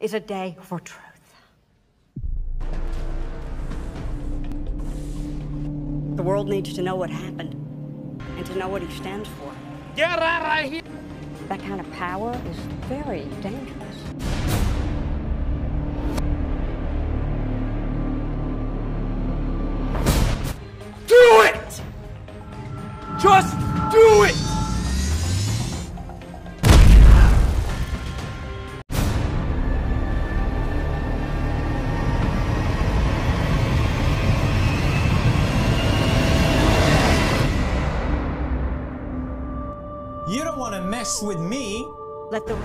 is a day for truth. The world needs to know what happened and to know what he stands for. Get out of here! That kind of power is very dangerous. Do it! Just do it! You don't want to mess with me. Let the